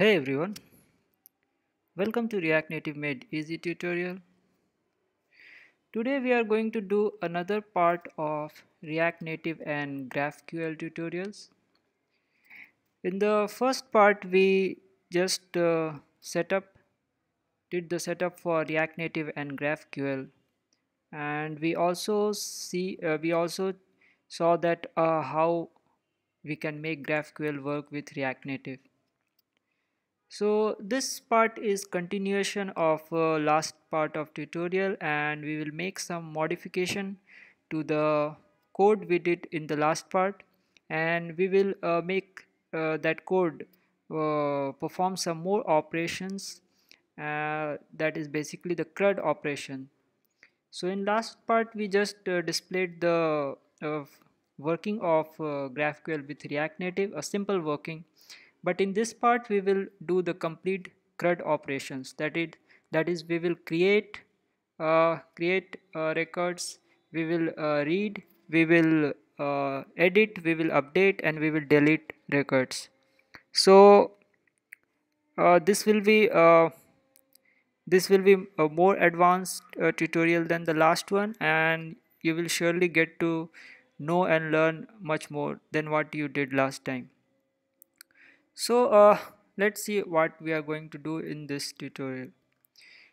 Hey everyone, welcome to React Native Made Easy tutorial. Today we are going to do another part of React Native and GraphQL tutorials. In the first part we just uh, set up did the setup for React Native and GraphQL and we also see uh, we also saw that uh, how we can make GraphQL work with React Native so this part is continuation of uh, last part of tutorial and we will make some modification to the code we did in the last part. And we will uh, make uh, that code uh, perform some more operations uh, that is basically the CRUD operation. So in last part we just uh, displayed the working of GraphQL with React Native a simple working but in this part we will do the complete CRUD operations. That it that is we will create uh, create uh, records. We will uh, read. We will uh, edit. We will update and we will delete records. So uh, this will be uh, this will be a more advanced tutorial than the last one and you will surely get to know and learn much more than what you did last time so uh, let's see what we are going to do in this tutorial.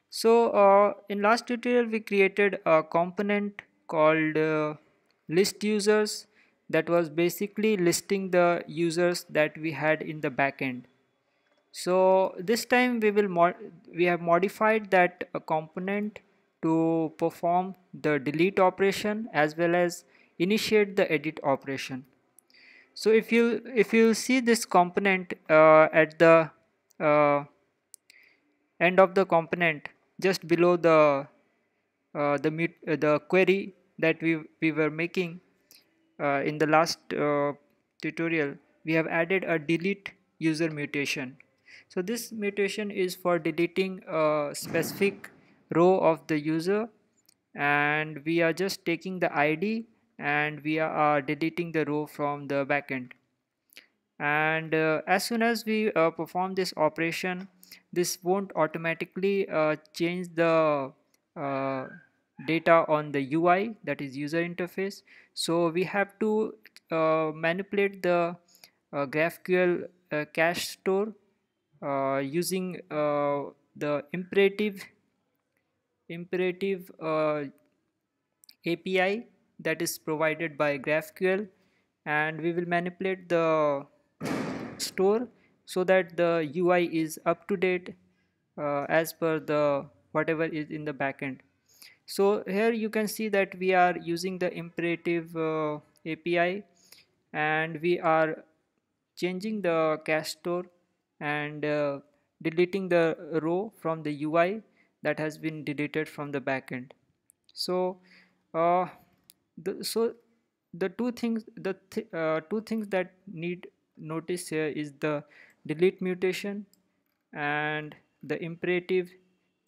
So uh, in last tutorial we created a component called uh, list users that was basically listing the users that we had in the backend. So this time we will we have modified that uh, component to perform the delete operation as well as initiate the edit operation so if you if you see this component uh, at the uh, end of the component just below the uh, the uh, the query that we we were making uh, in the last uh, tutorial we have added a delete user mutation. So this mutation is for deleting a specific row of the user and we are just taking the id and we are deleting the row from the backend and uh, as soon as we uh, perform this operation this won't automatically uh, change the uh, data on the UI that is user interface. So we have to uh, manipulate the uh, GraphQL cache store using the imperative imperative API that is provided by GraphQL and we will manipulate the store so that the UI is up to date uh, as per the whatever is in the backend. So here you can see that we are using the imperative uh, API and we are changing the cache store and uh, deleting the row from the UI that has been deleted from the backend. So uh, the, so the two things the th uh, two things that need notice here is the delete mutation and the imperative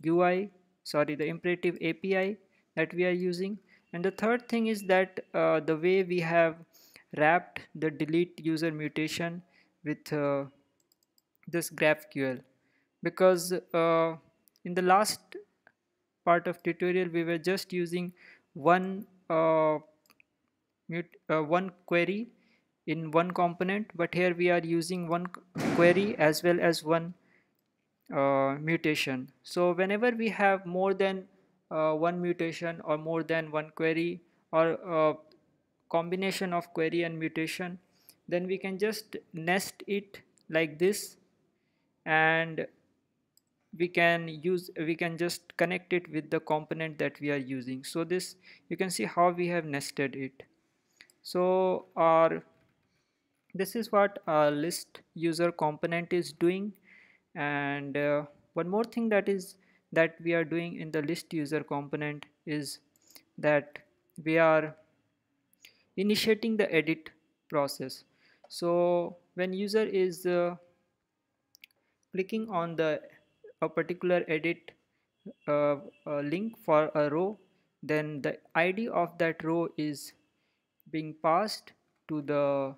UI sorry the imperative API that we are using. And the third thing is that uh, the way we have wrapped the delete user mutation with uh, this GraphQL. Because uh, in the last part of tutorial we were just using one one query in one component but here we are using one query as well as one uh, mutation. So whenever we have more than uh, one mutation or more than one query or a combination of query and mutation then we can just nest it like this and we can use we can just connect it with the component that we are using. So this you can see how we have nested it. So our this is what our list user component is doing. And uh, one more thing that is that we are doing in the list user component is that we are initiating the edit process. So when user is uh, clicking on the a particular edit uh, link for a row then the id of that row is being passed to the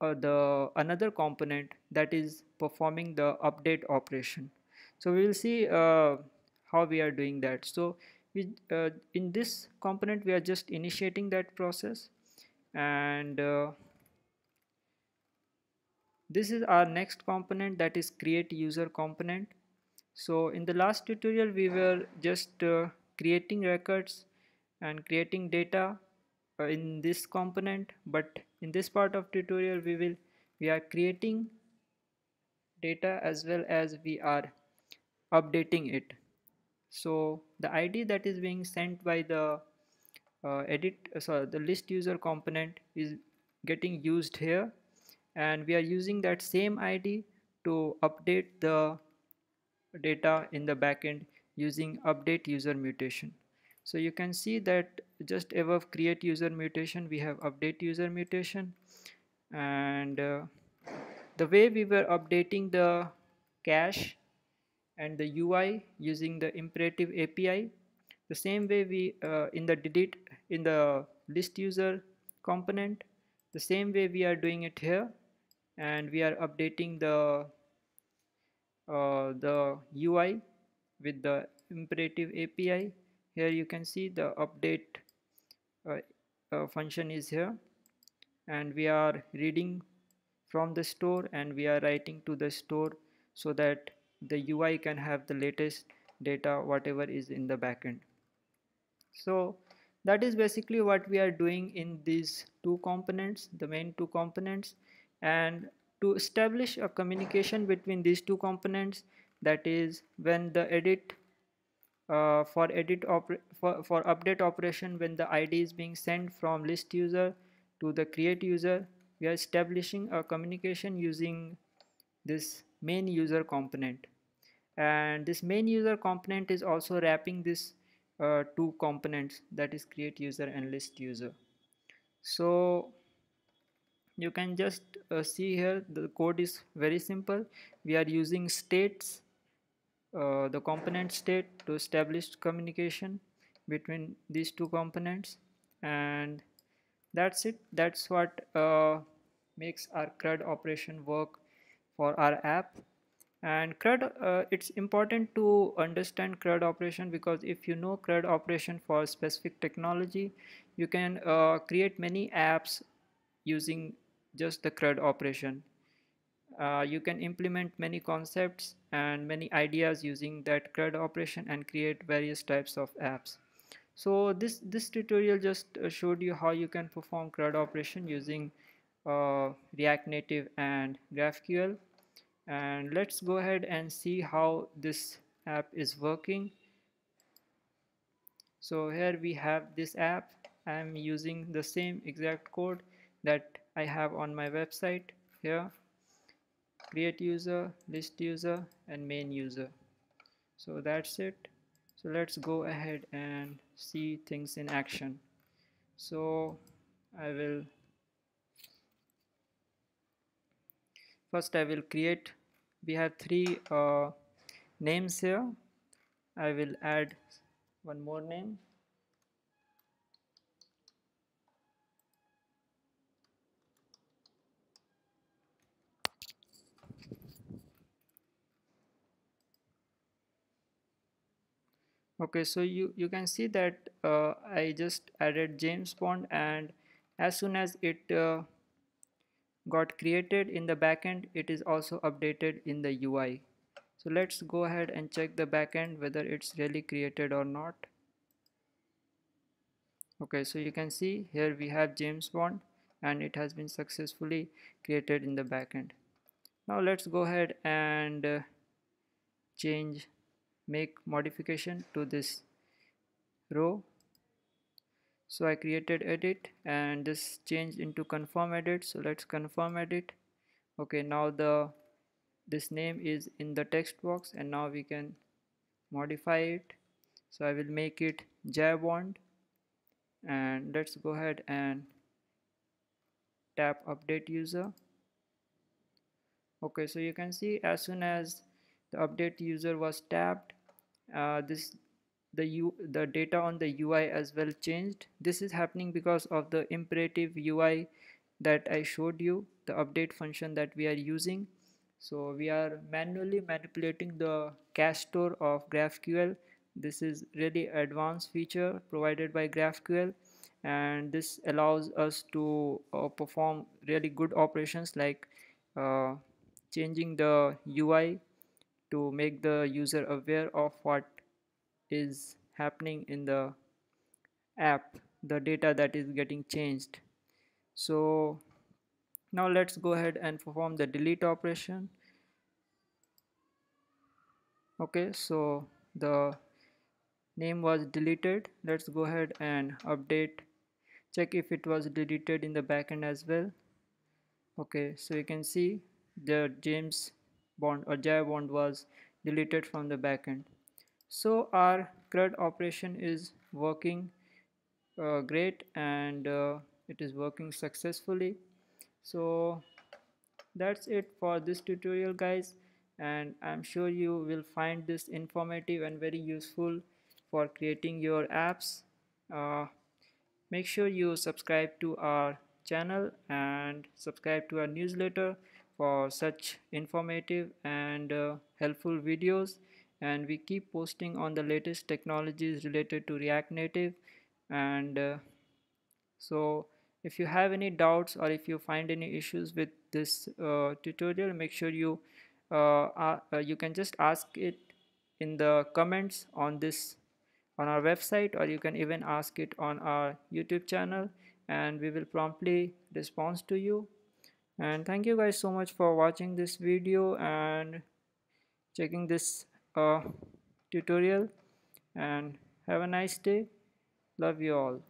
uh, the another component that is performing the update operation. So we will see uh, how we are doing that. So we uh, in this component we are just initiating that process and uh, this is our next component that is create user component. So in the last tutorial we were just uh, creating records and creating data uh, in this component. But in this part of tutorial we will we are creating data as well as we are updating it. So the id that is being sent by the uh, edit uh, sorry the list user component is getting used here and we are using that same id to update the data in the backend using update user mutation. So you can see that just above create user mutation we have update user mutation. And uh, the way we were updating the cache and the UI using the imperative API the same way we uh, in the delete in the list user component the same way we are doing it here and we are updating the uh, the UI with the imperative API here you can see the update uh, uh, function is here. And we are reading from the store and we are writing to the store so that the UI can have the latest data whatever is in the backend. So that is basically what we are doing in these two components the main two components and to establish a communication between these two components that is when the edit uh, for edit for, for update operation when the id is being sent from list user to the create user we are establishing a communication using this main user component. And this main user component is also wrapping this uh, two components that is create user and list user. So you can just uh, see here the code is very simple. We are using states uh, the component state to establish communication between these two components. And that's it. That's what uh, makes our CRUD operation work for our app. And CRUD uh, it's important to understand CRUD operation because if you know CRUD operation for specific technology you can uh, create many apps using just the CRUD operation. Uh, you can implement many concepts and many ideas using that CRUD operation and create various types of apps. So this this tutorial just uh, showed you how you can perform CRUD operation using uh, React Native and GraphQL. And let's go ahead and see how this app is working. So here we have this app. I'm using the same exact code that I have on my website here create user list user and main user. So that's it. So let's go ahead and see things in action. So I will first I will create we have three uh, names here. I will add one more name okay so you you can see that uh, I just added James Bond and as soon as it uh, got created in the backend it is also updated in the UI so let's go ahead and check the backend whether it's really created or not. Okay so you can see here we have James Bond and it has been successfully created in the backend. Now let's go ahead and uh, change make modification to this row. So I created edit and this changed into confirm edit. So let's confirm edit. Okay now the this name is in the text box and now we can modify it. So I will make it jbond and let's go ahead and tap update user. Okay so you can see as soon as the update user was tapped uh, this the U, the data on the UI as well changed. This is happening because of the imperative UI that I showed you the update function that we are using. So we are manually manipulating the cache store of GraphQL. This is really advanced feature provided by GraphQL and this allows us to uh, perform really good operations like uh, changing the UI to make the user aware of what is happening in the app the data that is getting changed. So now let's go ahead and perform the delete operation. Okay so the name was deleted. Let's go ahead and update. Check if it was deleted in the backend as well. Okay so you can see the James bond or Java bond was deleted from the backend so our CRUD operation is working uh, great and uh, it is working successfully. So that's it for this tutorial guys and I'm sure you will find this informative and very useful for creating your apps. Uh, make sure you subscribe to our channel and subscribe to our newsletter for such informative and uh, helpful videos. And we keep posting on the latest technologies related to React Native. And uh, so if you have any doubts or if you find any issues with this uh, tutorial make sure you uh, uh, you can just ask it in the comments on this on our website or you can even ask it on our youtube channel. And we will promptly respond to you and thank you guys so much for watching this video and checking this uh, tutorial. And have a nice day. Love you all